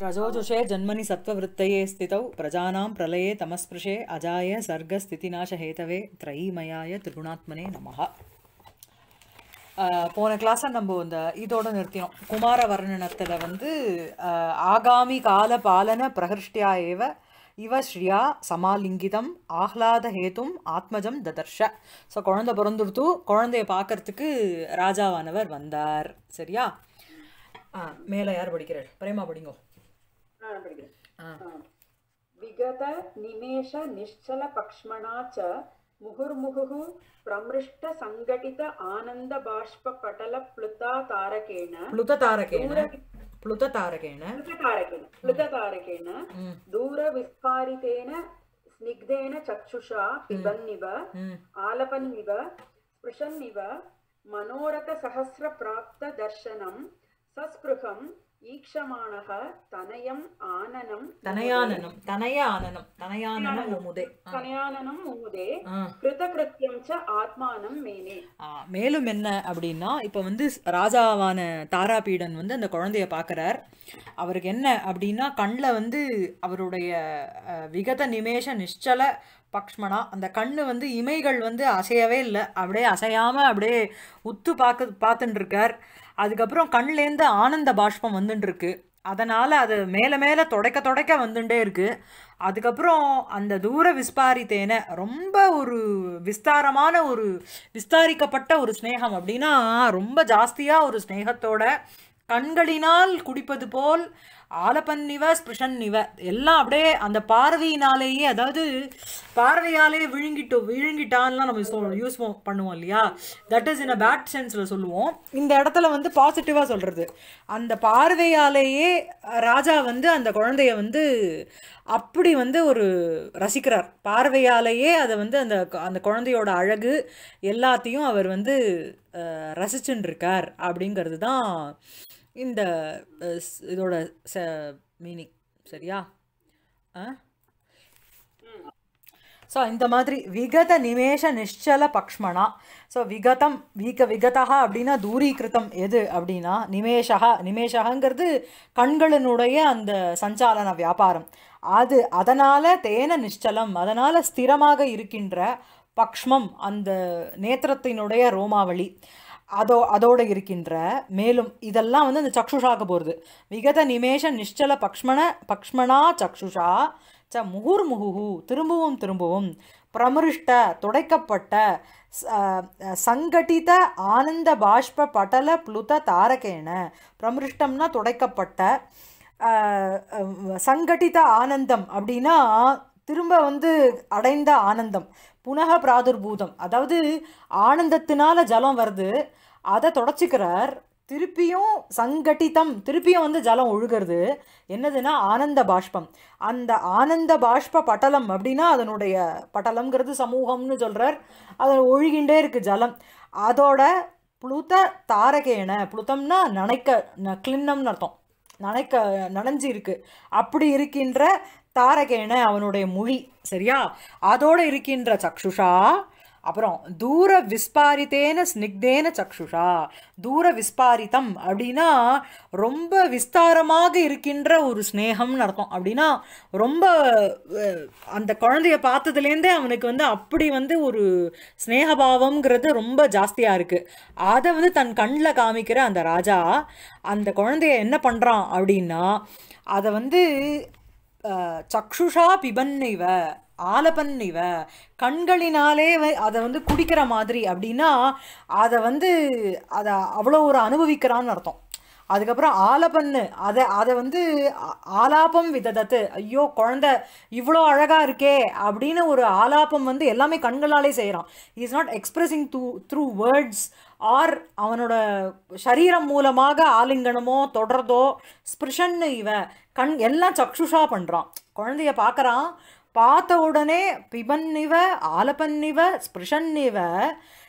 रजोजुषे जन्मनि सत्त्ववृत्तये स्थितौ प्रजानां प्रलये तमस्पृशे अजाय सर्गस्थितिनाशहेतवे त्रयीमयाय त्रिगुणात्मने நமः ஆஹ் போன கிளாஸை நம்ம இந்த இதோட நிறுத்தினோம் குமார வர்ணனத்தில் வந்து ஆஹ் ஆகாமி கால பாலன பிரகிருஷ்டியா ஏவ இவ ஸ்ரீயா சமாலிங்கிதம் ஆஹ்லாத ஹேத்தும் ஆத்மஜம் ததர்ஷ ஸோ குழந்தை பிறந்துடுத்து குழந்தைய பார்க்கறதுக்கு ராஜாவானவர் வந்தார் சரியா ஆ மேலே யார் படிக்கிறார் பிரேமா படிங்கோ విగత నిమేష నిశ్చల పక్ష్మణా చ ముహుర్ముహు ప్రమృష్ట సంఘటిత ఆనంద బాష్ప పటల ప్లుత తారకేణ ప్లుత తారకేణ ప్లుత దూర విస్ఫారితేన స్నిగ్ధేన చక్షుషా పిబన్నివ ఆలపన్నివ స్పృశన్నివ మనోరథ సహస్ర ప్రాప్త దర్శనం సస్పృహం ஈக்ஷமானக தனயம் ஆனனம் தனயானனம் தனயானனம் தனயானனம் உமுதே. தனயானனம் உமுதே. கிருதகிருத்தியம் ச ஆத்மானம் மேனே. மேலும் என்ன அப்படின்னா இப்போ வந்து ராஜாவான தாராபீடன் வந்து அந்த குழந்தைய பார்க்குறார் அவருக்கு என்ன அப்படின்னா கண்ணில் வந்து அவருடைய விகத நிமேஷ நிச்சல பக்ஷ்மணா அந்த கண்ணு வந்து இமைகள் வந்து அசையவே இல்லை. அப்படியே அசையாமல் அப்படியே உத்து பார்க்க பார்த்துட்டுருக்கார் இருக்கார் அதுக்கப்புறம் கண்லேருந்து ஆனந்த பாஷ்பம் வந்துட்டுருக்கு அதனால் அது மேலே மேலே தொடக்க தொடக்க வந்துட்டே இருக்குது அதுக்கப்புறம் அந்த தூர விஸ்பாரித்தேன ரொம்ப ஒரு விஸ்தாரமான ஒரு விஸ்தாரிக்கப்பட்ட ஒரு ஸ்னேகம் அப்படின்னா ரொம்ப ஜாஸ்தியாக ஒரு ஸ்னேகத்தோட கண்களினால் குடிப்பது போல் ஆலப்பன்னிவ ஸ்பிருஷன்னிவ எல்லாம் அப்படியே அந்த பார்வையினாலேயே அதாவது பார்வையாலே விழுங்கிட்டு விழுங்கிட்டான்லாம் நம்ம சொல் யூஸ் பண்ணுவோம் இல்லையா? That is in a bad சென்ஸில் சொல்லுவோம். இந்த இடத்துல வந்து பாசிட்டிவாக சொல்கிறது அந்த பார்வையாலேயே ராஜா வந்து அந்த குழந்தைய வந்து அப்படி வந்து ஒரு ரசிக்கிறார். பார்வையாலேயே அதை வந்து அந்த அந்த குழந்தையோட அழகு எல்லாத்தையும் அவர் வந்து அஹ், ரசிச்சுன்னு இருக்கார் அப்படிங்கிறது தான் இந்த இதோட ச மீனிங் சரியா? ஸோ இந்த மாதிரி விகத நிமேஷ நிश्चல பக்ஷ்மணா. ஸோ விகதம் வீக விகதா அப்படின்னா தூரீகிருத்தம் எது அப்படின்னா நிமேஷா நிமேஷகங்கிறது கண்களினுடைய அந்த சஞ்சாலன வியாபாரம். அது அதனால் தேன நிச்சலம் அதனால் ஸ்திரமாக இருக்கின்ற பக்ஷ்மம் அந்த நேத்திரத்தினுடைய ரோமாவளி. அதோ அதோடு இருக்கின்ற மேலும் இதெல்லாம் வந்து அந்த சக்ஷுஷாக போகிறது விகத நிமேஷ நிశ్చல பக்ஷ்மண பக்ஷ்மணா சக்ஷுஷா ச முகுர்முகுஹு திரும்பவும் திரும்பவும். பிரமிருஷ்ட துடைக்கப்பட்ட சங்கடித ஆனந்த பாஷ்ப படல புளுத தாரகேன. பிரமிருஷ்டம்னா துடைக்கப்பட்ட சங்கடித ஆனந்தம் அப்படின்னா திரும்ப வந்து அடைந்த ஆனந்தம் புனக பிராதுர்பூதம் அதாவது ஆனந்தத்தினால ஜலம் வருது அதை தொடச்சிக்கிறார் திருப்பியும் சங்கடிதம் திருப்பியும் வந்து ஜலம் ஒழுகிறது. என்னதுன்னா ஆனந்த பாஷ்பம். அந்த ஆனந்த பாஷ்ப பட்டலம் அப்படின்னா அதனுடைய பட்டலம்ங்கிறது சமூகம்னு சொல்கிறார் அது ஒழுகின்றே இருக்குது ஜலம். அதோட புளுத்த தாரகேன புளுத்தம்னா நனைக்க கிளின்னம்னு அர்த்தம். நனைக்க நனைஞ்சு இருக்கு அப்படி இருக்கின்ற தாரகேன அவனுடைய மொழி சரியா? அதோட இருக்கின்ற சக்ஷுஷா அப்புறம் தூர விஸ்பாரித்தேன ஸ்னிக்தேன சக்ஷுஷா. தூர விஸ்பாரித்தம் அப்படின்னா ரொம்ப விஸ்தாரமாக இருக்கின்ற ஒரு ஸ்னேகம்னு அர்த்தம். அப்படின்னா ரொம்ப அந்த குழந்தைய பார்த்ததுலேருந்தே அவனுக்கு வந்து அப்படி வந்து ஒரு ஸ்னேகபாவம்ங்கிறது ரொம்ப ஜாஸ்தியாக இருக்குது அதை வந்து தன் கண்ணில் காமிக்கிற அந்த ராஜா அந்த குழந்தைய என்ன பண்ணுறான் அப்படின்னா அதை வந்து சக்ஷுஷா பிபன்னிவ ஆலபன்னிவ கண்களினாலே வ- அதை வந்து குடிக்கிற மாதிரி அப்படின்னா அதை வந்து அதை அவ்வளோ ஒரு அனுபவிக்கிறான்னு அர்த்தம். அதுக்கப்புறம் ஆலபன்னு அதை அதை வந்து ஆலாபம் விததத்து ஐயோ குழந்த இவ்வளோ அழகாக இருக்கே அப்படின்னு ஒரு ஆலாபம் வந்து எல்லாமே கண்களாலே செய்கிறான் is not expressing through through words or அவனோட சரீரம் மூலமாக ஆலிங்கனமோ தொடர்றதோ ஸ்பிருஷன்னு இவன். கண் எல்லாம் சக்ஷுஷா பண்ணுறான் குழந்தைய பார்க்குறான். பார்த்த உடனே பிபன்னிவ ஆலப்பன்னிவ ஸ்பிருஷன்னிவ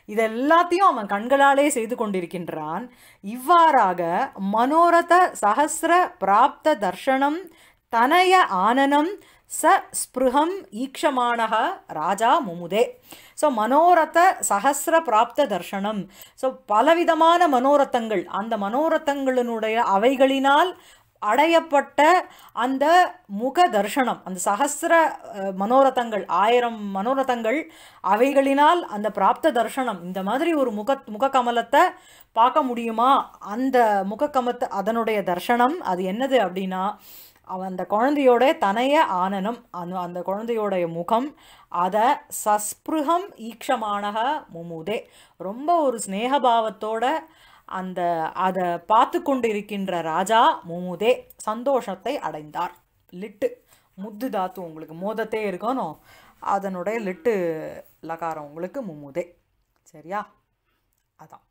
இது எல்லாத்தையும் அவன் கண்களாலே செய்து கொண்டிருக்கின்றான். இவ்வாறாக மனோரத சஹசிர பிராப்த தர்ஷனம் தனய ஆனனம் ச ஸ்பிருகம் ஈக்ஷமானக ராஜா முமுதே. ஸோ மனோரத சஹசிர பிராப்த தர்ஷனம். ஸோ பலவிதமான மனோரத்தங்கள் அந்த மனோரத்தங்களினுடைய அவைகளினால் அடையப்பட்ட அந்த முக தர்ஷனம் அந்த சஹஸ்ர மனோரதங்கள் ஆயிரம் மனோரதங்கள் அவைகளினால் அந்த பிராப்த தர்ஷனம் இந்த மாதிரி ஒரு முக முகக்கமலத்தை பார்க்க முடியுமா? அந்த முகக்கமத்தை அதனுடைய தர்ஷனம் அது என்னது அப்படின்னா அவன் அந்த குழந்தையோட தனைய ஆனனம் அந்த அந்த குழந்தையோடைய முகம் அதை சஸ்பிருகம் ஈக்ஷமானக முமுதே. ரொம்ப ஒரு ஸ்னேகபாவத்தோட அந்த அதை பார்த்து கொண்டு இருக்கின்ற ராஜா முமுதே சந்தோஷத்தை அடைந்தார். லிட்டு முத்து தாத்து உங்களுக்கு மோதத்தே இருக்கணும். அதனுடைய லிட்டு லகாரம் உங்களுக்கு மும்முதே சரியா? அதான்.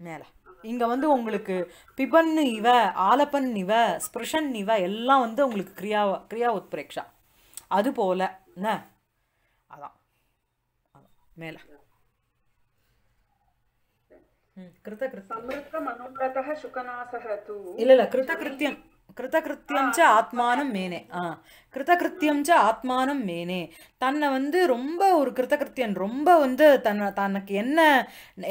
மேலே. இங்கே வந்து உங்களுக்கு பிபன் இவ ஆலப்பன் இவ ஸ்பிருஷன் இவ எல்லாம் வந்து உங்களுக்கு கிரியா கிரியா உத்பிரேக்ஷா. அது போல என்ன அதான் அதான். மேலே. ம் கிருத்த கிருத்த समृद्ध मनोरथः शुकनासः तु இல்லை இல்லை கிருத்தகிருத்தியம் கிருத்தகிருத்தியம் ச ஆத்மானம் மேனே ஆ கிருத்தகிருத்தியம் ச ஆத்மானம் மேனே தன்னை வந்து ரொம்ப ஒரு கிருத்தகிருத்தியன் ரொம்ப வந்து தன்னை தனக்கு என்ன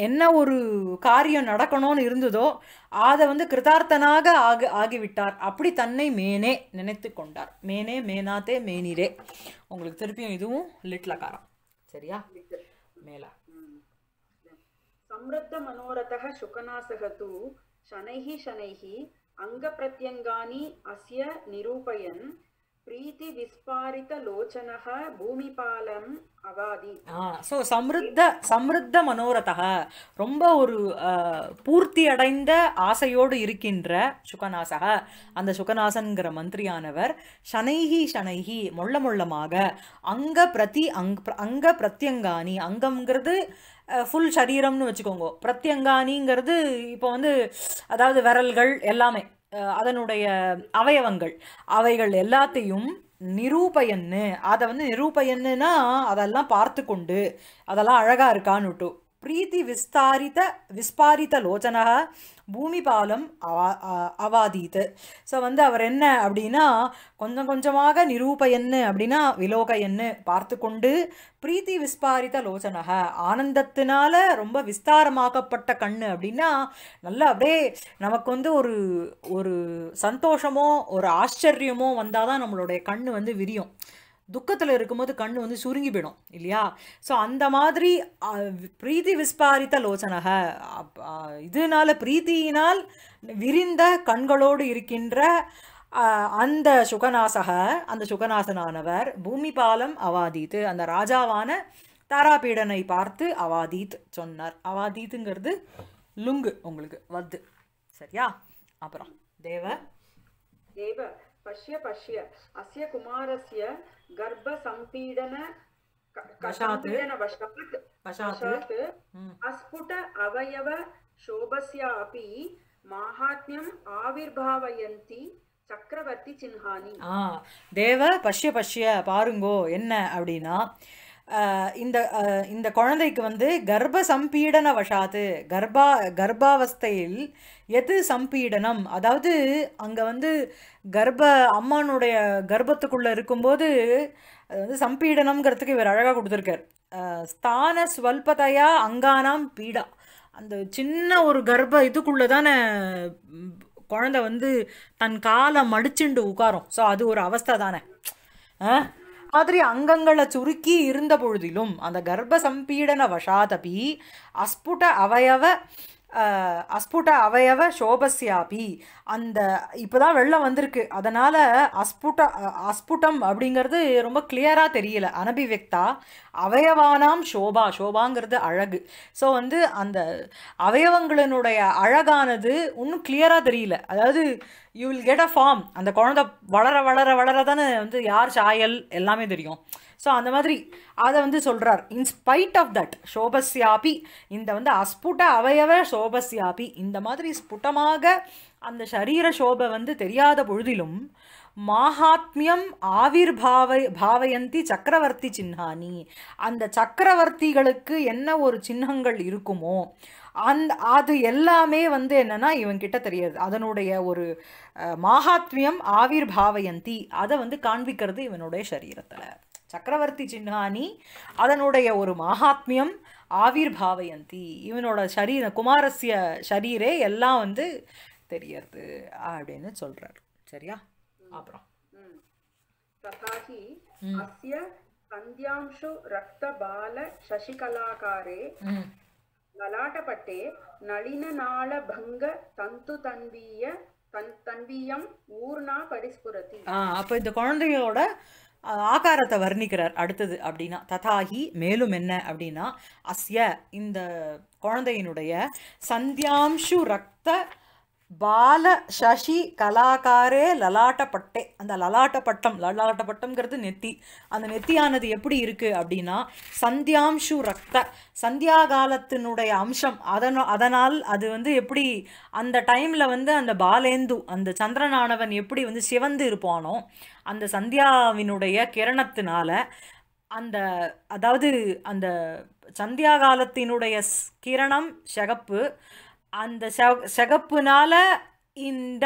என்ன ஒரு காரியம் நடக்கணும்னு இருந்ததோ அதை வந்து கிருதார்த்தனாக ஆகி ஆகிவிட்டார் அப்படி தன்னை மேனே நினைத்து கொண்டார் மேனே மேனாத்தே மேனிரே உங்களுக்கு திருப்பியும் இதுவும் லிட்லகாரம் சரியா மேலா समृद्ध मनोरथः शुकनासः तु शनैः शनैः अङ्गप्रत्यङ्गानि अस्य निरूपयन् प्रीतिविस्फारितलोचनः भूमिपालम् अवादीत् ஆ ஸோ சம்ருத்த சம்ருத்த மனோரதா ரொம்ப ஒரு அஹ், பூர்த்தி அடைந்த ஆசையோடு இருக்கின்ற சுகநாசக அந்த சுகநாசன்கிற மந்திரியானவர் ஷனைஹி ஷனைஹி மொள்ள மொள்ளமாக அங்க பிரதி அங் அங்க பிரத்யங்கானி அங்கம்ங்கிறது ஃபுல் சரீரம்னு வச்சுக்கோங்க. பிரத்யங்கானிங்கிறது இப்போ வந்து அதாவது விரல்கள் எல்லாமே அதனுடைய அவயவங்கள். அவைகள் எல்லாத்தையும் நிரூபயன்னு அதை வந்து நிரூபயன்னுனா அதெல்லாம் பார்த்து கொண்டு அதெல்லாம் அழகா இருக்கான்னுட்டு. பிரீத்தி விஸ்தாரித விஸ்பாரித லோச்சனக பூமிபாலம் அவா அவாதீத்து. ஸோ வந்து அவர் என்ன அப்படின்னா கொஞ்சம் கொஞ்சமாக நிரூபயன்னு அப்படின்னா விலோகயன்னு பார்த்து கொண்டு பிரீத்தி விஸ்பாரித லோச்சனக ஆனந்தத்தினால ரொம்ப விஸ்தாரமாக்கப்பட்ட கண்ணு அப்படின்னா நல்லா அப்படியே நமக்கு வந்து ஒரு ஒரு சந்தோஷமோ ஒரு ஆச்சரியமோ வந்தால் தான் நம்மளுடைய கண் வந்து விரியும். துக்கத்தில் இருக்கும்போது கண் வந்து சுருங்கி போயிடும் இல்லையா? ஸோ அந்த மாதிரி பிரீத்தி விஸ்பாரித்த லோசனக அப்- இதனால பிரீத்தியினால் விரிந்த கண்களோடு இருக்கின்ற அந்த சுகநாசக அந்த சுகநாசனானவர் பூமிபாலம் அவாதீத்து அந்த ராஜாவான தாராபீடனை பார்த்து அவாதீத் சொன்னார். அவாதீத்துங்கிறது லுங்கு உங்களுக்கு வந்து சரியா? அப்புறம் தேவ? தேவ. पश्य पश्य अस्य कुमारस्य गर्भसम्पीडन क- क- वशात्। सम्पीडनवशात् வஷாத்து वशात् ம் अस्फुट अवयव शोभस्यापि माहात्म्यम् आविर्भावयन्ति चक्रवर्ति चिह्नानि ஆ தேவ பஷ்ய பஷ்ய பாருங்கோ என்ன அப்படின்னா ஆஹ், இந்த இந்த குழந்தைக்கு வந்து கர்ப்ப சம்பீடன வஷாத்து கர்ப்பா கர்ப்பாவஸ்தையில் எது சம்பீடனம்? அதாவது அங்கே வந்து கர்ப்ப அம்மானுடைய கர்ப்பத்துக்குள்ளே இருக்கும்போது அது வந்து சம்பீடனம்ங்கிறதுக்கு இவர் அழகாக கொடுத்துருக்கார். ஸ்தான ஸ்வல்பதையா அங்கானாம் பீடா. அந்த சின்ன ஒரு கர்ப்ப இதுக்குள்ளே தானே குழந்தை வந்து தன் காலை மடிச்சுண்டு உட்காரும். ஸோ அது ஒரு அவஸ்தை தானே. ஆ? மாதிரி அங்கங்களை சுருக்கி இருந்த பொழுதிலும் அந்த கர்ப்ப சம்பீடன வஷாதபி அஸ்புட அவயவ அஸ்புட அவயவ சோபஸ்யாபி. அந்த இப்போ தான் வெள்ளம் வந்திருக்கு. அதனால் அஸ்புட அஸ்புட்டம் அஸ்புடம் அப்படிங்கிறது ரொம்ப கிளியராக தெரியல. அனபிவெக்தா அவயவானாம் சோபா சோபாங்கிறது அழகு. ஸோ வந்து அந்த அவயவங்களினுடைய அழகானது இன்னும் கிளியராக தெரியல. அதாவது you will get a form அந்த குழந்தை வளர வளர வளர தானே வந்து யார் சாயல்? எல்லாமே தெரியும். ஸோ அந்த மாதிரி அதை வந்து சொல்கிறார் இன்ஸ்பைட் ஆஃப் தட் சோபஸ்யாபி இந்த வந்து அஸ்புட அவயவ சோபஸ்யாபி இந்த மாதிரி ஸ்புட்டமாக அந்த சரீர சோபை வந்து தெரியாத பொழுதிலும் மாஹாத்மியம் ஆவிர் பாவை பாவயந்தி சக்கரவர்த்தி சின்னானி அந்த சக்கரவர்த்திகளுக்கு என்ன ஒரு சின்னங்கள் இருக்குமோ அந்த அது எல்லாமே வந்து என்னென்னா இவன்கிட்ட தெரியாது. அதனுடைய ஒரு மாஹாத்மியம் ஆவிர் பாவயந்தி அதை வந்து காண்பிக்கிறது இவனுடைய சரீரத்தில். சக்கரவர்த்தி சின்னானி அதனுடைய ஒரு மாஹாத்மியம் ஆவிர் பாவயந்தி இவனோட சரீர குமாரஸ்ய சரீரே எல்லாம் வந்து தெரியறது அப்படின்னு சொல்றார் சரியா அப்புறம் ம். तथा हि अस्य सन्ध्यांशु रक्तबाल शशिकलाकारे ம் ललाटपट्टे नलिननाळभङ्ग तन्तुतन्वीय तन् तन्वीयम् ऊर्णा परिस्फुरति ஆ அப்போ இந்த குழந்தையோட ஆ, ஆகாரத்தை வர்ணிக்கிறார் அடுத்தது அப்படின்னா ததாகி மேலும் என்ன அப்படின்னா அஸ்ய இந்த குழந்தையினுடைய சந்தியாம்சு ரக்த பால சசி கலாகாரே லலாட்டப்பட்டே. அந்த லலாட்டப்பட்டம் லலாட்டப்பட்டம்ங்கிறது நெத்தி. அந்த நெத்தியானது எப்படி இருக்குது அப்படின்னா சந்தியாம்சு ரக்த சந்தியா காலத்தினுடைய அம்சம். அதன அதனால் அது வந்து எப்படி அந்த டைமில் வந்து அந்த பாலேந்து அந்த சந்திரனானவன் எப்படி வந்து சிவந்து இருப்பானோ அந்த சந்தியாவினுடைய கிரணத்தினால அந்த அதாவது அந்த சந்தியா காலத்தினுடைய கிரணம் சிகப்பு அந்த சிகப்புனால இந்த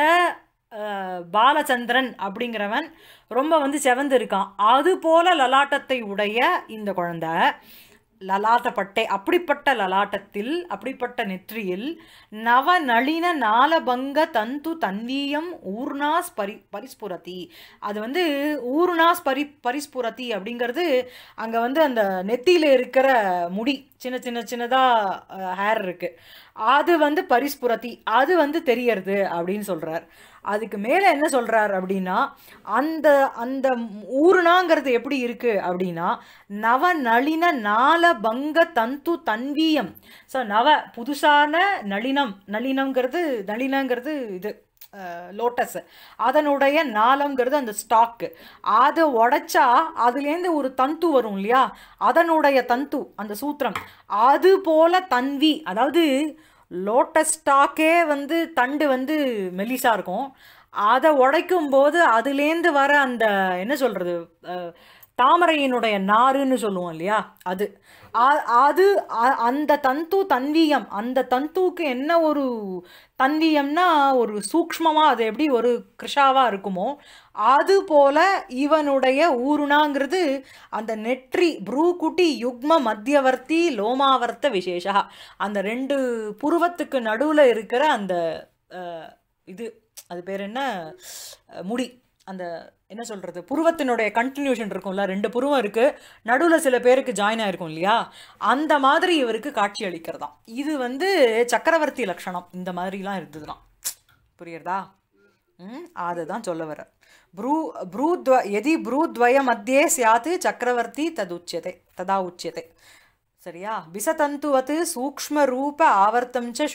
பாலச்சந்திரன் அப்படிங்கிறவன் ரொம்ப வந்து செவந்து இருக்கான். அது போல லலாட்டத்தை உடைய இந்த குழந்தை லலாட்டப்பட்டை அப்படிப்பட்ட லலாட்டத்தில் அப்படிப்பட்ட நெற்றியில் நவ நளின நாலபங்க தந்து தன்வீயம் ஊர்ணாஸ் பரி பரிஸ்புரதி அது வந்து ஊர்ணாஸ் பரி பரிஸ்புரதி அப்படிங்கிறது அங்கே வந்து அந்த நெத்தியில் இருக்கிற முடி சின்ன சின்ன சின்னதாக ஹேர் இருக்குது அது வந்து பரிஸ்புரத்தி அது வந்து தெரியறது அப்படின்னு சொல்கிறார் அதுக்கு மேலே என்ன சொல்கிறார் அப்படின்னா அந்த அந்த ஊருணாங்கிறது எப்படி இருக்குது அப்படின்னா நவ நளின நால பங்க தந்து தன்வீயம். ஸோ நவ புதுசான நளினம் நளினங்கிறது நளினங்கிறது இது. லோட்டஸ். அதனுடைய நாளங்கிறது அந்த ஸ்டாக்கு. அதை உடைச்சா அதுலேருந்து ஒரு தந்து வரும் இல்லையா? அதனுடைய தந்து அந்த சூத்திரம். அது போல தன்வி அதாவது லோட்டஸ் ஸ்டாக்கே வந்து தண்டு வந்து மெலிசாக இருக்கும். அதை உடைக்கும் போது அதுலேருந்து வர அந்த என்ன சொல்கிறது தாமரையினுடைய நாருன்னு சொல்லுவோம் இல்லையா? அது. அது அ- அந்த தந்து தன்வீயம். அந்த தந்துவுக்கு என்ன ஒரு தன்வீயம்னா ஒரு சூக்ஷ்மமாக அது எப்படி ஒரு கிருஷாவாக இருக்குமோ அது போல இவனுடைய ஊருணாங்கிறது அந்த நெற்றி ப்ரூகுட்டி யுக்ம மத்தியவர்த்தி லோமாவர்த்த விசேஷா. அந்த ரெண்டு புருவத்துக்கு நடுவில் இருக்கிற அந்த இது அது பேர் என்ன? முடி. அந்த என்ன சொல்கிறது புருவத்தினுடைய கண்டினியூஷன் இருக்கும்ல ரெண்டு புருவம் இருக்குது நடுவில் சில பேருக்கு ஜாயின் ஆயிருக்கும் இல்லையா? அந்த மாதிரி இவருக்கு காட்சி அளிக்கிறதாம். இது வந்து சக்கரவர்த்தி லட்சணம் இந்த மாதிரிலாம் இருந்ததுதான். புரியுறதா? ம் அதுதான் சொல்ல வர ப்ரூ ப்ரூத்வ எதி ப்ரூத்வய மத்தியே சியாத்து சக்கரவர்த்தி ததுச்சியதே ததா உச்சியதே சரியா? விசதந்துவத் சூக்ஷ்மரூப ஆவர்த்தம் ச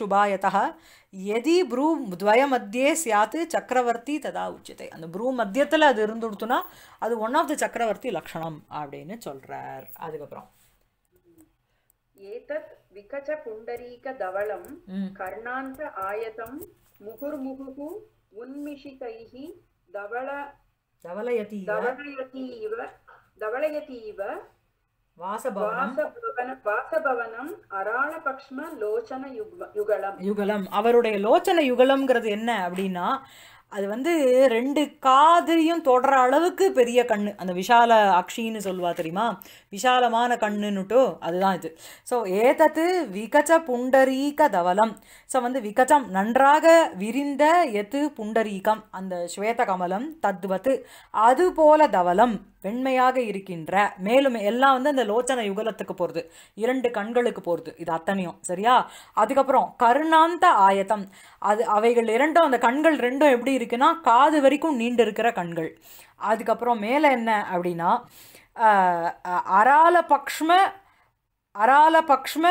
எதி ப்ரூ துவய மத்தியே சியாத்து சக்கரவர்த்தி ததா உச்சத்தை அந்த ப்ரூ மத்தியத்தில் அது இருந்துடுத்துனா அது ஒன் ஆஃப் த சக்கரவர்த்தி லக்ஷணம் அப்படின்னு சொல்கிறார் அதுக்கப்புறம். ஏதத் விகச்ச புண்டரீக தவளம் கர்ணாந்த ஆயதம் முகுர்முகு உன்மிஷிதைஹி தவள தவளயதி தவளயதி இவ தவளயதி இவ வாசபவனம். அராளபக்ஷ்ம லோச்சன யுகலம். யுகலம். அவருடைய லோச்சன யுகலம்ங்கிறது என்ன அப்படின்னா அது வந்து ரெண்டு காதிரியும் தொடர அளவுக்கு பெரிய கண்ணு. அந்த விஷால அக்ஷின்னு சொல்லுவா தெரியுமா? விஷாலமான கண்ணுன்னுட்டோ அதுதான் இது. ஸோ ஏதத்து விகச்ச புண்டரீக தவலம். ஸோ வந்து விகச்சம் நன்றாக விரிந்த எத்து புண்டரீகம்? அந்த ஸ்வேத கமலம் தத்வத்து அது போல தவலம் வெண்மையாக இருக்கின்ற மேலும் எல்லாம் வந்து அந்த லோச்சன யுகலத்துக்கு போகிறது இரண்டு கண்களுக்கு போகிறது இது அத்தனையும் சரியா? அதுக்கப்புறம் கருணாந்த ஆயத்தம். அது அவைகள் இரண்டும் அந்த கண்கள் ரெண்டும் எப்படி இருக்குன்னா காது வரைக்கும் நீண்டு இருக்கிற கண்கள். அதுக்கப்புறம் மேலே என்ன அப்படின்னா அராலபக்ஷ்ம அராலபக்ஷ்ம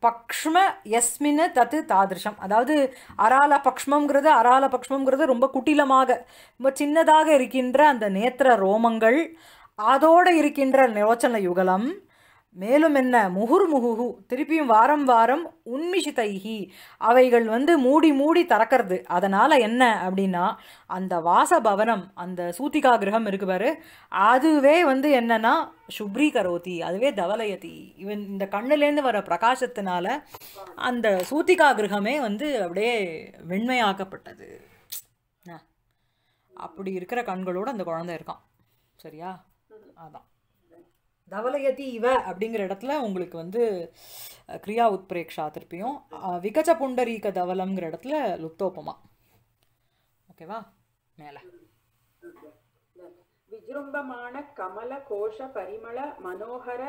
பக்ஷ்ம எஸ்மின் தத்து தாதிருஷம். அதாவது அராலபக்ஷ்மங்கிறது அராலபக்ஷ்மங்கிறது ரொம்ப குட்டிலமாக ரொம்ப சின்னதாக இருக்கின்ற அந்த நேத்திர ரோமங்கள் அதோடு இருக்கின்ற யோச்சன யுகலம் மேலும் என்ன? முகுர் முகுகு. திருப்பியும் வாரம் வாரம் உண்மிஷிதைஹி அவைகள் வந்து மூடி மூடி திறக்கிறது. அதனால் என்ன அப்படின்னா அந்த வாசபவனம் அந்த சூத்திகா கிரகம் இருக்கு பாரு அதுவே வந்து என்னன்னா சுப்ரீ கரோதி அதுவே தவலயதி. இவன் இந்த கண்ணுலேருந்து வர பிரகாசத்தினால அந்த சூத்திகா கிரகமே வந்து அப்படியே வெண்மையாக்கப்பட்டது. அப்படி இருக்கிற கண்களோட அந்த குழந்தை இருக்கான். சரியா? அதான். தவலயதி இவ அப்படிங்கிற இடத்துல உங்களுக்கு வந்து கிரியா உத்பிரேக்ஷா திருப்பியும் விகச்ச புண்டரீக தவலம்ங்கிற இடத்துல லுப்தோபமா ஓகேவா மேல விஜிரும்பமான கமல கோஷ பரிமள மனோகர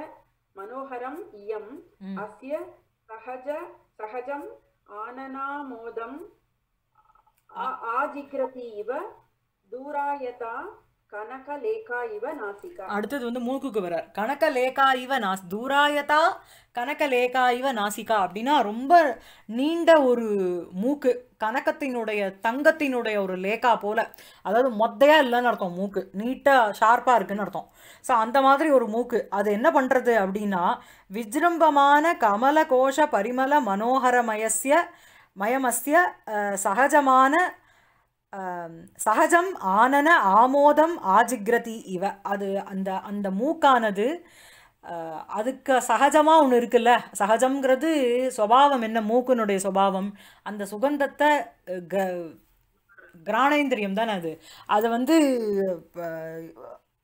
மனோகரம் இயம் அசிய சகஜ சகஜம் ஆனனாமோதம் ஆஜிகிரதி இவ தூராயதா அடுத்தது வந்து மூக்குக்கு வர்றார் கனக லேகா இவ நாஸ் தூராயதா கனக லேகா இவ நாசிகா அப்படின்னா ரொம்ப நீண்ட ஒரு மூக்கு. கணக்கத்தினுடைய தங்கத்தினுடைய ஒரு லேக்கா போல. அதாவது மொத்தையாக இல்லைன்னு அர்த்தம் மூக்கு. நீட்டாக ஷார்ப்பாக இருக்குன்னு அர்த்தம். ஸோ அந்த மாதிரி ஒரு மூக்கு. அது என்ன பண்ணுறது அப்படின்னா விஜிரும்பமான கமல கோஷ பரிமள மனோகரமயசிய மயமஸ்ய சகஜமான சகஜம் ஆனன ஆமோதம் ஆஜிக்ரதி இவ. அது அந்த அந்த மூக்கானது அதுக்கு சகஜமாக ஒன்று இருக்குல்ல? சகஜங்கிறது சுபாவம் என்ன? மூக்கினுடைய சுபாவம் அந்த சுகந்தத்தை க கிராணேந்திரியம் தானே அது. அதை வந்து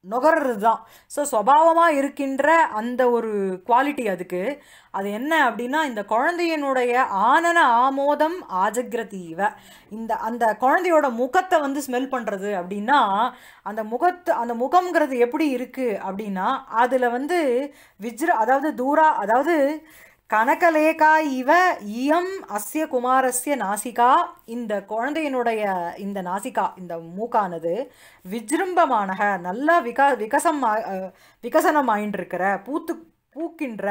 நுகர்றது தான் ஸோ சுபாவமாக இருக்கின்ற அந்த ஒரு குவாலிட்டி அதுக்கு. அது என்ன அப்படின்னா இந்த குழந்தையினுடைய ஆனன ஆமோதம் ஆஜக்ரதி இந்த அந்த குழந்தையோட முகத்தை வந்து ஸ்மெல் பண்ணுறது அப்படின்னா அந்த முகத்து அந்த முகம்ங்கிறது எப்படி இருக்குது அப்படின்னா அதில் வந்து விஜ்ர அதாவது தூரா அதாவது கனகலேகா இவ இயம் அஸ்ய குமாரஸ்ய நாசிகா. இந்த குழந்தையினுடைய இந்த நாசிகா இந்த மூக்கானது விஜிரும்பமானக நல்லா விகா விகசம் விகசனம் ஆயின்றிருக்கிற பூத்து பூக்கின்ற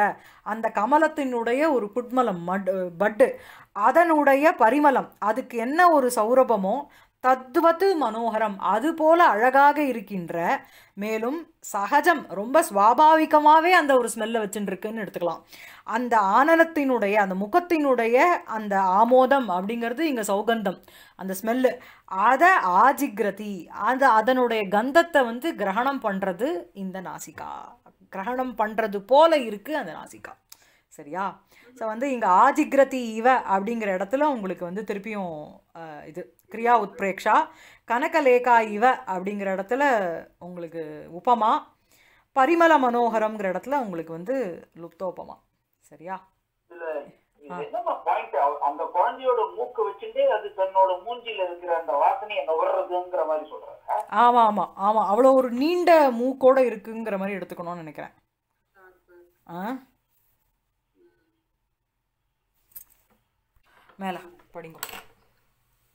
அந்த கமலத்தினுடைய ஒரு குட்மலம் மட் பட்டு. அதனுடைய பரிமளம் அதுக்கு என்ன ஒரு சௌரபமோ தத்துவத்து மனோகரம் அது போல அழகாக இருக்கின்ற மேலும் சகஜம் ரொம்ப சுவாபாவிகமாகவே அந்த ஒரு ஸ்மெல்லை வச்சுட்டுருக்குன்னு எடுத்துக்கலாம். அந்த ஆனலத்தினுடைய அந்த முகத்தினுடைய அந்த ஆமோதம் அப்படிங்கிறது இங்கே சௌகந்தம். அந்த ஸ்மெல்லு அதை ஆஜிக்ரதி அந்த அதனுடைய கந்தத்தை வந்து கிரகணம் பண்ணுறது இந்த நாசிகா. கிரகணம் பண்ணுறது போல இருக்குது அந்த நாசிகா. சரியா? ஸோ வந்து இங்கே ஆஜிக்ரதி இவ அப்படிங்கிற இடத்துல உங்களுக்கு வந்து திருப்பியும் இது கிரியா உத்பிரேக்ஷா கனகலேகா இவ அப்படிங்கிற இடத்துல உங்களுக்கு உபமா பரிமள மனோகரம்ங்கிற இடத்துல உங்களுக்கு வந்து லுப்தோபமா. சரியா? அந்த குழந்தையோட மூக்கு வச்சுட்டே அது தன்னோட மூஞ்சில இருக்கிற அந்த வாசனையை நுகர்றதுங்கிற மாதிரி சொல்றாங்க ஆமாம் ஆமாம் ஆமாம் அவ்வளோ ஒரு நீண்ட மூக்கோட இருக்குங்கிற மாதிரி எடுத்துக்கணும்னு நினைக்கிறேன். ஆ? மேல படிங்க.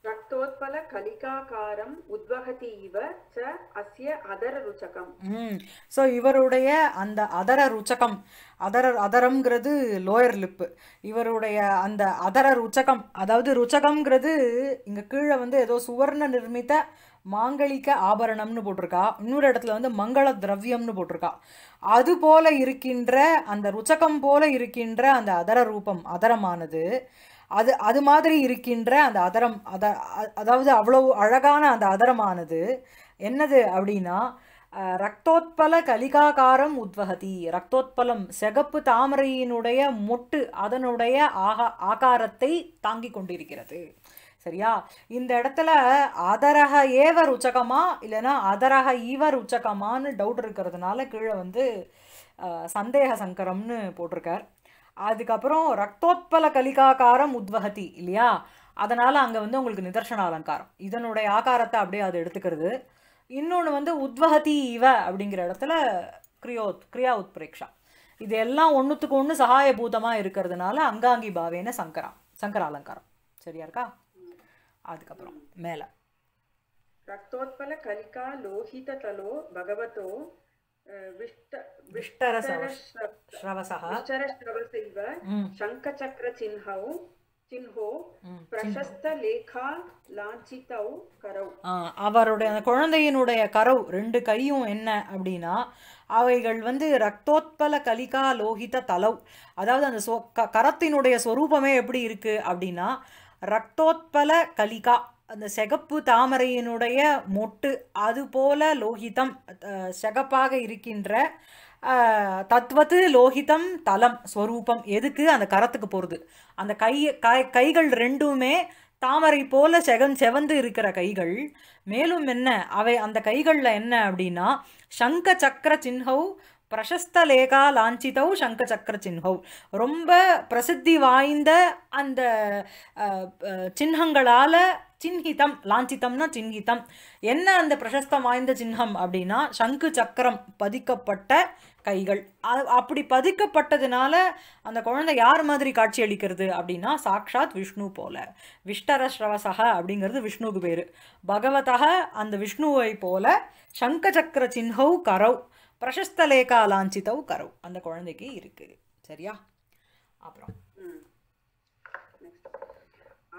ரக்தோத்பல கலிகாக்காரம் உத்வகதி இவ ச அஸ்ய அதர ருச்சகம். ம். ஸோ இவருடைய அந்த அதர ருச்சகம் அதர அதரம்ங்கிறது லோயர் லிப்பு இவருடைய அந்த அதர ருச்சகம் அதாவது ருச்சகம்ங்கிறது இங்கே கீழே வந்து ஏதோ சுவர்ண நிர்மித்த மாங்கலிக்க ஆபரணம்னு போட்டிருக்கா. இன்னொரு இடத்துல வந்து மங்கள திரவியம்னு போட்டிருக்கா. அது போல இருக்கின்ற அந்த ருச்சகம் போல இருக்கின்ற அந்த அதர ரூபம் அதரமானது அது அது மாதிரி இருக்கின்ற அந்த அதரம் அத அதாவது அவ்வளவு அழகான அந்த அதரமானது என்னது அப்படின்னா ரக்தோத்பல கலிகாகாரம் உத்வகதி. ரக்தோத்பலம் சிகப்பு தாமரையினுடைய மொட்டு அதனுடைய ஆகா ஆகாரத்தை தாங்கி கொண்டிருக்கிறது. சரியா? இந்த இடத்துல அதரக ஏவர் உச்சகமா இல்லைன்னா அதரக ஈவர் உச்சகமான்னு டவுட் இருக்கிறதுனால கீழே வந்து சந்தேக சங்கரம்னு போட்டிருக்கார். அதுக்கப்புறம் ரக்தோத்பல கலிகாக்காரம் உத்வகதி இல்லையா? அதனால் அங்கே வந்து உங்களுக்கு நிதர்சன அலங்காரம் இதனுடைய ஆகாரத்தை அப்படியே அது எடுத்துக்கிறது. இன்னொன்று வந்து உத்வகதி இவ அப்படிங்கிற இடத்துல கிரியோத் கிரியா உத்பிரேக்ஷா. இது எல்லாம் ஒன்றுத்துக்கு ஒன்று சகாயபூதமாக இருக்கிறதுனால அங்காங்கி பாவேன சங்கரா சங்கர அலங்காரம் சரியா இருக்கா? அதுக்கப்புறம் மேலே. ரக்தோத்பல கலிகா லோகித தலோ பகவதோ विष्टरश्रवस इव ம் शङ्खचक्रचिह्नौ चिह्नो ம் प्रशस्तलेखा लाञ्छितौ करौ ஆ, அவருடைய அந்த குழந்தையினுடைய கரவு ரெண்டு கையும் என்ன அப்படின்னா அவைகள் வந்து ரக்தோத்பல கலிகா லோகித தலவ் அதாவது அந்த சொ க கரத்தினுடைய சொரூபமே எப்படி இருக்கு அப்படின்னா ரக்தோத்பல கலிகா அந்த சிகப்பு தாமரையினுடைய மொட்டு அதுபோல லோகிதம் செகப்பாக சிகப்பாக இருக்கின்ற தத்துவத்து லோகிதம் தலம் ஸ்வரூபம் எதுக்கு அந்த கரத்துக்கு போகிறது அந்த கை கை கைகள் ரெண்டுமே தாமரை போல செகன் செவந்து இருக்கிற கைகள். மேலும் என்ன அவை அந்த கைகளில் என்ன அப்படின்னா சங்க சக்கர சின்ஹவ் பிரசஸ்த லேகா லாஞ்சிதௌ சங்க சக்கர சின்ஹவ் ரொம்ப பிரசித்தி வாய்ந்த அந்த சின்னங்களால் சின்ஹிதம் லாஞ்சித்தம்னா சின்ஹிதம். என்ன அந்த பிரசஸ்தம் வாய்ந்த சின்னம் அப்படின்னா சங்கு சக்கரம் பதிக்கப்பட்ட கைகள். அப்படி பதிக்கப்பட்டதுனால அந்த குழந்தை யார் மாதிரி காட்சி அளிக்கிறது அப்படின்னா சாக்ஷாத் விஷ்ணு போல. விஷ்டரஸ்ரவசக அப்படிங்கிறது விஷ்ணுவுக்கு பேர். பகவதக அந்த விஷ்ணுவை போல சங்க சக்கர சின்ஹௌ கரவ் பிரசஸ்தலேகா லாஞ்சிதவ் கரவ் அந்த குழந்தைக்கு இருக்குது சரியா? அப்புறம்.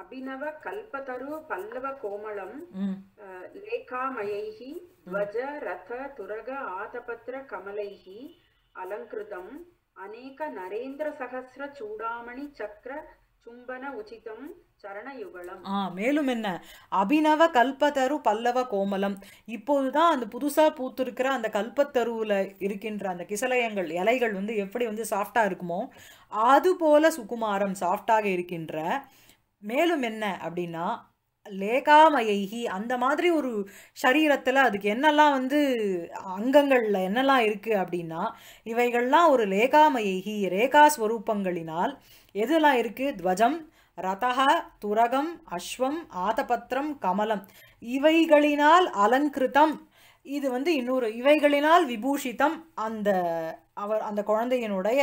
அபிநவ கல்பதரு பல்லவ கோமளம் லேகாமயைஹி துவஜ ரத துரக ஆதபத்ர கமலைஹி அலங்கிருதம் அநேக நரேந்திர சகசிர சூடாமணி சக்கர சும்பன உச்சிதம் சரணயுகலம். ஆ மேலும் என்ன? அபிநவ கல்பத்தரு பல்லவ கோமலம் இப்போதுதான் அந்த புதுசாக பூத்திருக்கிற அந்த கல்பத்தருவில் இருக்கின்ற அந்த கிசலயங்கள் இலைகள் வந்து எப்படி வந்து சாஃப்டாக இருக்குமோ அது போல சுகுமாரம் சாஃப்டாக இருக்கின்ற மேலும் என்ன அப்படின்னா லேகாமயைகி அந்த மாதிரி ஒரு சரீரத்தில் அதுக்கு என்னெல்லாம் வந்து அங்கங்களில் என்னெல்லாம் இருக்குது அப்படின்னா இவைகள்லாம் ஒரு லேகாமயைகி ரேகா ஸ்வரூபங்களினால் எதெல்லாம் இருக்குது துவஜம் ரதக துரகம் அஸ்வம் ஆதபத்திரம் கமலம். இவைகளினால் அலங்கிருதம் இது வந்து இன்னொரு இவைகளினால் விபூஷிதம் அந்த அவர் அந்த குழந்தையினுடைய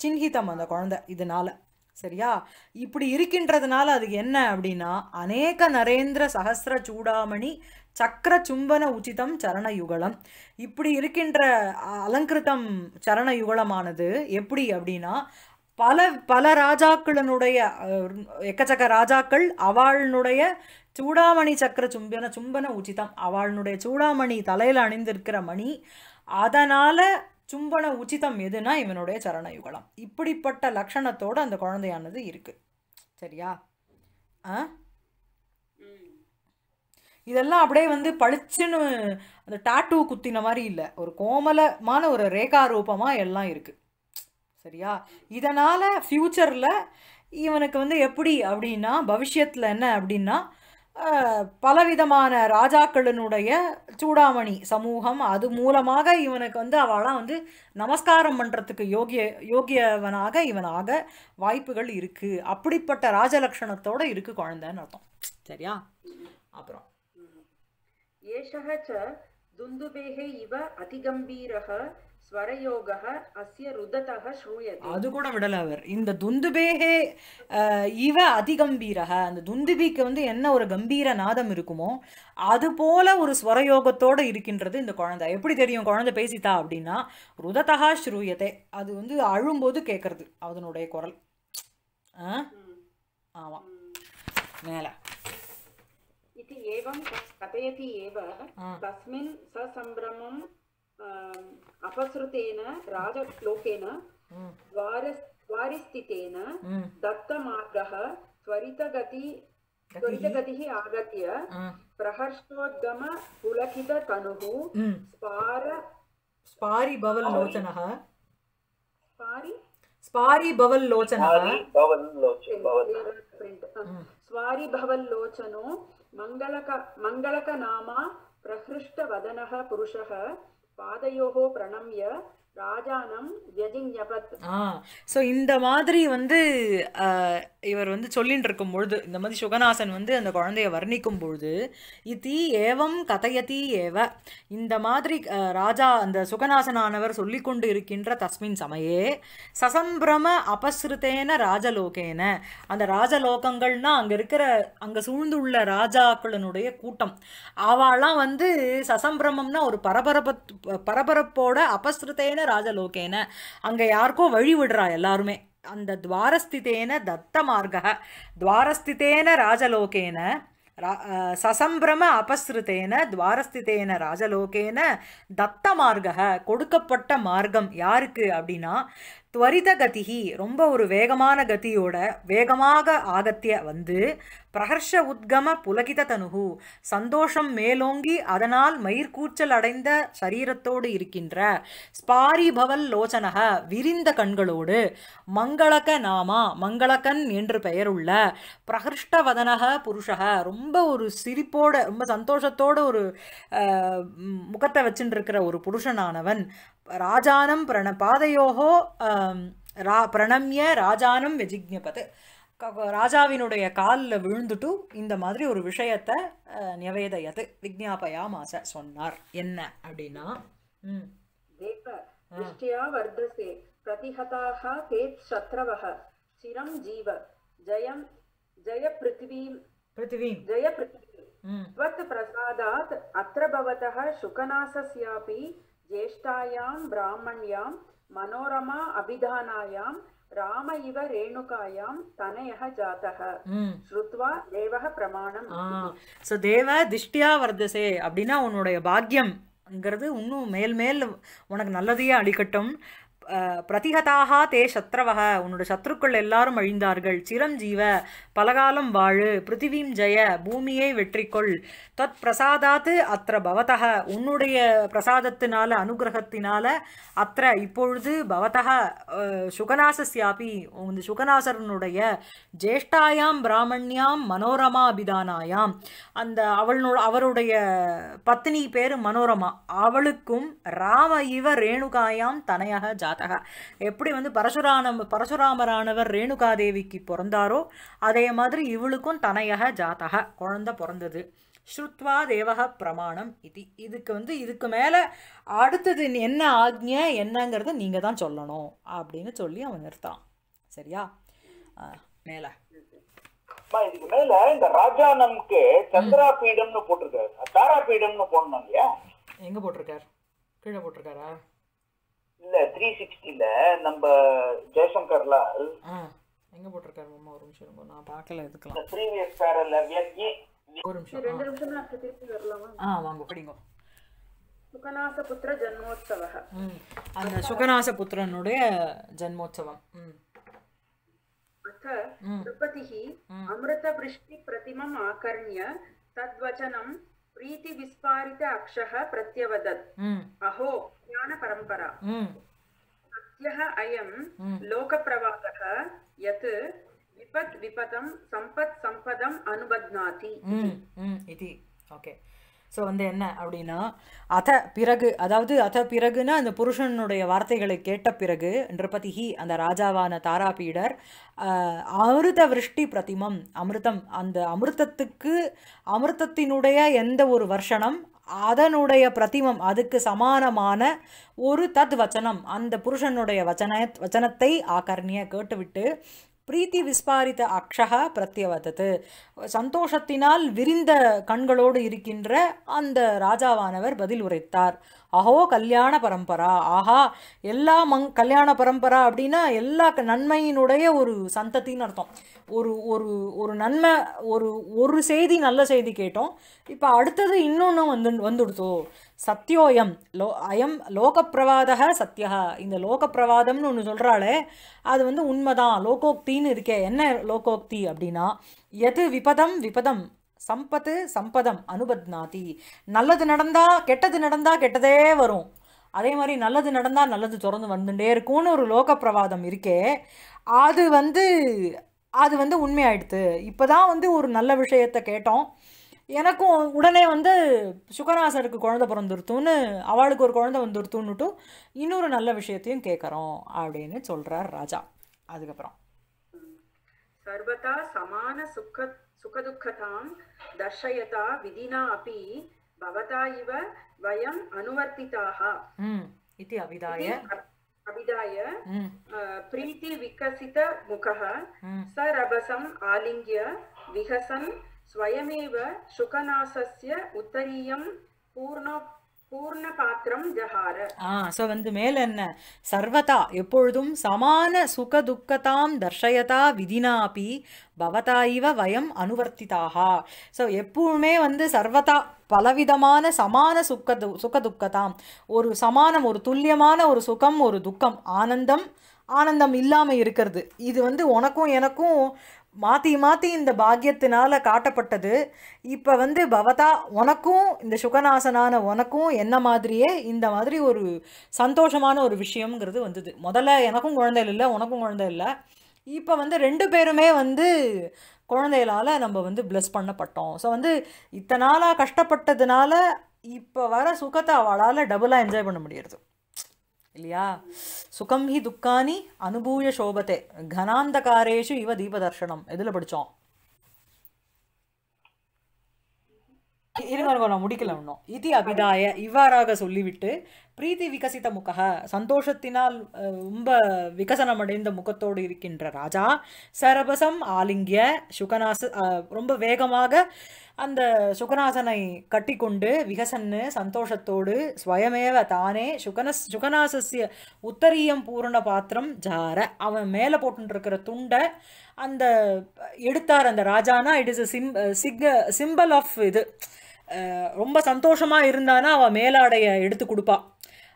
சின்ஹிதம் அந்த குழந்தை இதனால். சரியா? இப்படி இருக்கின்றதுனால அது என்ன அப்படின்னா அநேக நரேந்திர சகசிர சூடாமணி சக்கர சும்பன உச்சிதம் சரணயுகலம். இப்படி இருக்கின்ற அலங்கிருதம் சரணயுகலமானது எப்படி அப்படின்னா பல பல ராஜாக்களினுடைய எக்கச்சக்க ராஜாக்கள் அவளுடைய சூடாமணி சக்கர சும்பன சும்பன உச்சிதம் அவளுடைய சூடாமணி தலையில் அணிந்திருக்கிற மணி அதனால் சும்பன உச்சிதம் எதுனா இவனுடைய சரணயுகலம். இப்படிப்பட்ட லக்ஷணத்தோடு அந்த குழந்தையானது இருக்கு. சரியா? ஆ? இதெல்லாம் அப்படியே வந்து பளிச்சுன்னு அந்த டாட்டூ குத்தின மாதிரி இல்லை. ஒரு கோமலமான ஒரு ரேகா ரூபமாக எல்லாம் இருக்கு. சரியா? இதனால் ஃப்யூச்சரில் இவனுக்கு வந்து எப்படி அப்படின்னா பவிஷ்யத்தில் என்ன அப்படின்னா பலவிதமான ராஜாக்களினுடைய சூடாமணி சமூகம் அது மூலமாக இவனுக்கு வந்து அவளாம் வந்து நமஸ்காரம் பண்ணுறதுக்கு யோகிய யோகியவனாக இவனாக வாய்ப்புகள் இருக்குது அப்படிப்பட்ட ராஜலக்ஷணத்தோடு இருக்குது குழந்தைன்னு அர்த்தம். சரியா? அப்புறம். ஏஷக துந்துபேக இவ அதிகம்பீரக அது கூட விடல அவர். இந்த துந்துபேகே இவ அதிகம்பீரக அந்த துந்துபிக்கு வந்து என்ன ஒரு கம்பீர நாதம் இருக்குமோ அது போல ஒரு ஸ்வரயோகத்தோடு இருக்கின்றது இந்த குழந்தை. எப்படி தெரியும் குழந்தை பேசித்தா அப்படின்னா ருதத்தகா ஸ்ரூயதே அது வந்து அழும்போது கேட்கறது அதனுடைய குரல். ஆமாம் மேலே. இது ஏவம் கதையதி ஏவ. தஸ்மின் சசம்பிரமம் अपसृतेन राजलोकेन द्वारिस्थितेन हम्म। हम्म। दत्तमार्गः त्वरितगति त्वरितगतिः आगत्य हम्म। प्रहर्षोद्गमपुलकिततनुः स्पार स्पारिभवल्लोचनः। स्पारि? स्पारिभवल्लोचनः। स्वारिभवल्लोचनो मङ्गलक मङ्गलकनामा प्रहृष्टवदनः पुरुषः। பாதையோகோ பிரணம்ய ராஜானம் ஸோ இந்த மாதிரி வந்து இவர் வந்து சொல்லிட்டு இருக்கும் பொழுது இந்த மாதிரி சுகநாசன் வந்து அந்த குழந்தைய வர்ணிக்கும் பொழுது இதி ஏவம் கதையதி ஏவ இந்த மாதிரி ராஜா அந்த சுகநாசனானவர் சொல்லிக்கொண்டு இருக்கின்ற தஸ்மின் சமயே சசம்பிரம அபஸ்ருதேன ராஜலோகேன. அந்த ராஜலோகங்கள்னா அங்கே இருக்கிற அங்கே சூழ்ந்துள்ள ராஜாக்களினுடைய கூட்டம். அவெல்லாம் வந்து சசம்பிரமம்னா ஒரு பரபரப்பு பரபரப்போட அபஸ்ருதேன ராஜலோகேன. அங்கே யாருக்கோ வழி விடுறா எல்லாருமே. அந்த துவாரஸ்திதேன தத்த மார்க துவாரஸ்திதேன ராஜலோகேன ரா- சசம்பிரம அபஸ்ருதேன துவாரஸ்திதேன ராஜலோகேன தத்த மார்க கொடுக்கப்பட்ட மார்க்கம் யாருக்கு அப்படின்னா துவரித கதிகி ரொம்ப ஒரு வேகமான கதியோட வேகமாக ஆகத்திய வந்து பிரஹர்ஷ உத்கம புலகித தனுகு சந்தோஷம் மேலோங்கி அதனால் மயிர்கூச்சல் அடைந்த சரீரத்தோடு இருக்கின்ற ஸ்பாரிபவல் லோச்சனக விரிந்த கண்களோடு மங்களக நாமா மங்களகன் என்று பெயருள்ள பிரகர்ஷ்டவதனக புருஷக ரொம்ப ஒரு சிரிப்போட ரொம்ப சந்தோஷத்தோட ஒரு முகத்தை வச்சுட்டு இருக்கிற ஒரு புருஷனானவன். ராஜானம் பிரண பாதையோகோ ரா பிரணம்ய ராஜானம் வெஜிக்ஞபத். ராஜாவினுடைய காலில் விழுந்துட்டு இந்த மாதிரி ஒரு விஷயத்தை அஹ், நிவேதயது விக்ஞாபயாமாச சொன்னார் என்ன அப்படின்னா ம் देव दृष्ट्या वर्धसे प्रतिहताः ते शत्रवः चिरं जीव जयं जय पृथ्वीं பிருத்திவீம் जय पृथ्वी ம் त्वत् प्रसादात् अत्र भवतः शुकनासस्यापि ज्येष्ठायां ब्राह्मण्यां मनोरमा अभिधानायां राम इव रेणुकायां तनयः जातः ம் श्रुत्वा देवः प्रमाणम् ஆ ஸோ தேவ திஷ்டியா வர்தசே அப்படின்னா உன்னுடைய பாக்கியம்ங்கிறது இன்னும் மேல் மேல் உனக்கு நல்லதையே அளிக்கட்டும் அஹ், பிரதிகதாக தே சத்ரவக உன்னோட சத்ருக்கள் எல்லாரும் அழிந்தார்கள். சிரஞ்சீவ பலகாலம் வாழு. பிருத்திவீம் ஜெய பூமியை வெற்றிக்கொள் தத் பிரசாதாத்து அத்திர பவதக உன்னுடைய பிரசாதத்தினால அனுகிரகத்தினால அத்திர இப்பொழுது பவதக அஹ், சுகநாசஸ்யாபி. இந்த சுகநாசரனுடைய ஜேஷ்டாயாம் பிராமண்யாம் மனோரமா அபிதானாயாம் அந்த அவளோட அவருடைய பத்னி பேர் மனோரமா. அவளுக்கும் ராம இவ ரேணுகாயாம் தனையக ஜாதக எப்படி வந்து பரசுரான பரசுராமரானவர் ரேணுகாதேவிக்கு பிறந்தாரோ அதே மாதிரி இவளுக்கும் தனையக ஜாதக குழந்தை பிறந்தது. ஸ்ருத்வா தேவக பிரமாணம் இது. இதுக்கு வந்து இதுக்கு மேலே அடுத்தது என்ன ஆக்ஞை என்னங்கிறத நீங்கள் தான் சொல்லணும் அப்படின்னு சொல்லி அவன் நிறுத்தான். சரியா? மேலே. இதுக்கு மேல இந்த ராஜானம்க்கு சந்திராபீடம்னு போட்டிருக்காரு. தாராபீடம்னு போடணும் இல்லையா? எங்கே போட்டிருக்கார்? கீழே போட்டிருக்காரா? த்ரீ சிக்ஸ்டில நம்ம ஜெய்சங்கர் லால் ஆ எங்கே போட்டிருக்காரு அம்மா ஒரு நிமிஷம் இருங்க நான் பார்க்கல இதுக்கலாம் இந்த ப்ரீவியஸ் பேரல்ல வியக்கி ஒரு நிமிஷம் ரெண்டு நிமிஷம் நான் திருப்பி வரலாமா ஆ வாங்க படிங்க சுகநாசபுத்திர ஜன்மோத்சவः ம் அந்த சுகநாச புத்திரனுடைய ஜன்மோத்சவம் ம் अथ नृपतिः अमृतवृष्टिप्रतिमम् आकर्ण्य तद्वचनं प्रीतिविस्फारित अक्षः प्रत्यवदत् ம் अहो ज्ञानपरम्परा ம் सत्यः अयं लोकप्रवादः यत् विपत् विपदं सम्पत् सम्पदम् अनुबध्नाति ம் ம் இது ஓகே ஸோ வந்து என்ன அப்படின்னா அத பிறகு அதாவது அத பிறகுன்னா அந்த புருஷனுடைய வார்த்தைகளை கேட்ட பிறகு நிருபதிஹி அந்த ராஜாவான தாராபீடர் ஆஹ், அமிர்த விருஷ்டி பிரதிமம் அமிர்தம் அந்த அமிர்தத்துக்கு அமிர்தத்தினுடைய எந்த ஒரு வருஷனம் அதனுடைய பிரதிமம் அதுக்கு சமானமான ஒரு தத் வச்சனம். அந்த புருஷனுடைய வச்சன வச்சனத்தை ஆகர்ணிய கேட்டுவிட்டு பிரீத்தி விஸ்பாரித்த அக்ஷக பிரத்யவதத்து. சந்தோஷத்தினால் விரிந்த கண்களோடு இருக்கின்ற அந்த ராஜாவானவர் பதில் உரைத்தார். அஹோ கல்யாண பரம்பரா. ஆஹா எல்லா மங் கல்யாண பரம்பரா அப்படின்னா எல்லா க- நன்மையினுடைய ஒரு சந்ததின்னு அர்த்தம். ஒரு ஒரு ஒரு நன்மை ஒரு ஒரு செய்தி நல்ல செய்தி கேட்டோம். இப்போ அடுத்தது இன்னொன்று வந்து வந்துடுத்தோ சத்தியோயம் லோ அயம் லோகப்பிரவாதக சத்தியா இந்த லோகப்பிரவாதம்னு ஒன்று சொல்கிறாளே அது வந்து உண்மைதான். லோகோக்தின்னு இருக்கே. என்ன லோகோக்தி அப்படின்னா எது விபதம் விபதம். சம்பத்து சம்பதம் அனுபத்நாதி. நல்லது நடந்தால் கெட்டது நடந்தால் கெட்டதே வரும். அதே மாதிரி நல்லது நடந்தால் நல்லது தொடர்ந்து வந்துட்டே இருக்கும்னு ஒரு லோக பிரவாதம் இருக்கே அது வந்து அது வந்து உண்மையாயிடுது இப்போ தான் வந்து ஒரு நல்ல விஷயத்தை கேட்டோம். எனக்கும் உடனே வந்து சுகராசருக்கு குழந்த பிறந்துருத்துன்னு அவளுக்கு ஒரு குழந்த வந்துருத்துன்னுட்டும் இன்னொரு நல்ல விஷயத்தையும் கேட்குறோம் அப்படின்னு சொல்கிறார் ராஜா. அதுக்கப்புறம். சர்வதா சமான சுக்க सुखदुःखतां दर्शयता विधिना अपि भवता इव वयम् अनुवर्तिताः। इति अभिधाय। अभिधाय प्रीतिविकसितमुखः सरभसम् आलिङ्ग्य विहसन् स्वयमेव शुकनासस्य उत्तरीयं पूर्णो ஆ ஸோ வந்து மேல என்ன? சர்வதா எப்பொழுதும் சமான சுக துக்கதாம் தர்ஷயதா விதினாபி பவதா இவ வயம் அனுவர்த்திதாக. ஸோ எப்பவுமே வந்து சர்வதா பலவிதமான சமான சுக்க து சுக துக்கதாம். ஒரு சமானம் ஒரு துல்லியமான ஒரு சுகம் ஒரு துக்கம் ஆனந்தம் ஆனந்தம் இல்லாமல் இருக்கிறது. இது வந்து உனக்கும் எனக்கும் மாற்றி மாற்றி இந்த பாக்கியத்தினால் காட்டப்பட்டது. இப்போ வந்து பவதா உனக்கும் இந்த சுகநாசனான உனக்கும் என்ன மாதிரியே இந்த மாதிரி ஒரு சந்தோஷமான ஒரு விஷயங்கிறது வந்தது. முதல்ல எனக்கும் குழந்தை இல்லை உனக்கும் குழந்தை இல்லை. இப்போ வந்து ரெண்டு பேருமே வந்து குழந்தைகளால் நம்ம வந்து ப்ளஸ் பண்ணப்பட்டோம். ஸோ வந்து இத்தனை நாளாக கஷ்டப்பட்டதுனால இப்போ வர சுகத்தை அவளால் டபுளாக என்ஜாய் பண்ண முடியறது. இல்லையா? சுகம் ஹி துக்கானி அனுபூய சோபத்தே கனாந்தகாரேஷு இவ தீபதர்ஷனம். எதில் படித்தோம் இருங்க இருங்க, நான் முடிக்கல இன்னும். இதி அபிதாய இவ்வாறாக சொல்லிவிட்டு பிரீத்தி விகசித முகக சந்தோஷத்தினால் அஹ், ரொம்ப விகசனம் அடைந்த முகத்தோடு இருக்கின்ற ராஜா சரபசம் ஆலிங்கிய சுகநாச அஹ், ரொம்ப வேகமாக அந்த சுகநாசனை கட்டிக்கொண்டு விகசன்னு சந்தோஷத்தோடு ஸ்வயமேவ தானே சுகனஸ் சுகநாசஸ்ய உத்தரியம் பூரண பாத்திரம் ஜார. அவன் மேலே போட்டுருக்கிற துண்டை அந்த எடுத்தார் அந்த ராஜானா? It is a sim sick simple of இது. ரொம்ப சந்தோஷமாக இருந்தானா? அவள் மேலாடைய எடுத்து கொடுப்பா.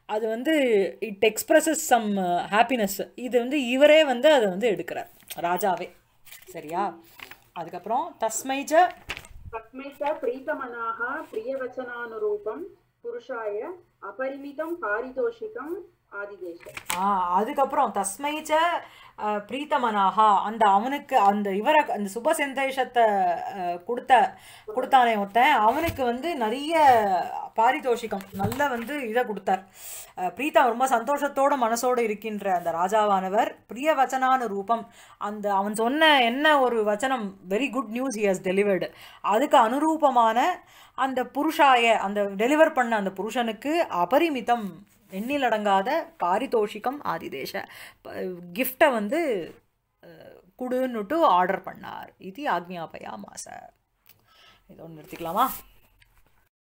அது வந்து இட் எக்ஸ்பிரஸஸ் சம் ஹாப்பினஸ் இது வந்து இவரே வந்து அதை வந்து எடுக்கிறார். ராஜாவே. சரியா? அதுக்கப்புறம் தஸ்மைஜ तस्मै च प्रीतमनाः प्रियवचनानुरूपं पुरुषाय अपरिमितं पारितोषिकम् आदिदेश ஆ அதுக்கப்புறம் தஸ்மைச்ச பிரீத்தமனாகா அந்த அவனுக்கு அந்த இவரை அந்த சுப சந்தேஷத்தை கொடுத்த கொடுத்தானே ஒருத்தன். அவனுக்கு வந்து நிறைய பாரிதோஷிகம் நல்ல வந்து இதை கொடுத்தார். பிரீத்தம் ரொம்ப சந்தோஷத்தோட மனசோடு இருக்கின்ற அந்த ராஜாவானவர் பிரிய வச்சனான ரூபம் அந்த அவன் சொன்ன என்ன ஒரு வச்சனம் very good news he has delivered அதுக்கு அனுரூபமான அந்த புருஷாய அந்த டெலிவர் பண்ண அந்த புருஷனுக்கு அபரிமிதம் எண்ணிலடங்காத பாரிதோஷிகம் ஆதிதேச. கிஃப்டை வந்து அஹ், குடுன்னுட்டு ஆர்டர் பண்ணார். இது ஆக்ஞாபயா மாச இதோடு நிறுத்திக்கலாமா